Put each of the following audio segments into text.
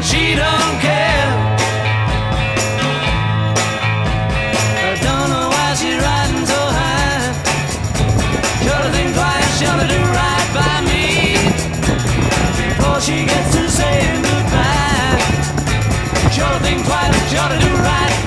and she don't care. I don't know why she riding so high. Do right by me before she gets to saying goodbye. Sure thing, twice, should have do right.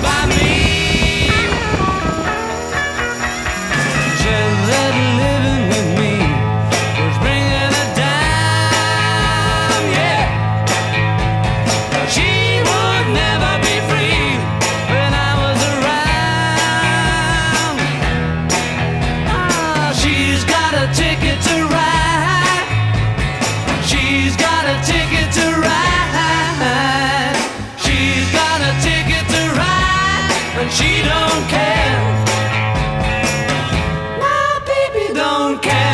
she don't care. My baby don't care.